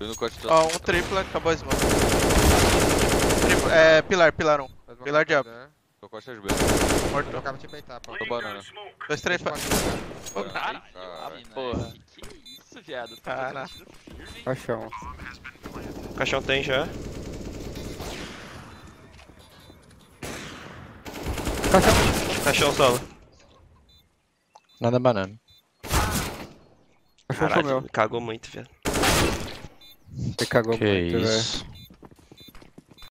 Eu no corte Ó, um triplo, acabou a smoke. Triplo, é, pilar, pilar um. Pilar de alvo. Tô corte as B. Morto. Acaba de peitar, pô. Tô banana. Dois, três, fa... Caralho, Caralho. porra. Que isso, viado? Tá Cara. Caixão. Caixão tem já. Caixão. Caixão solo. Nada banana. Caixão. Caralho, cagou muito, velho. Você cagou Que muito, velho.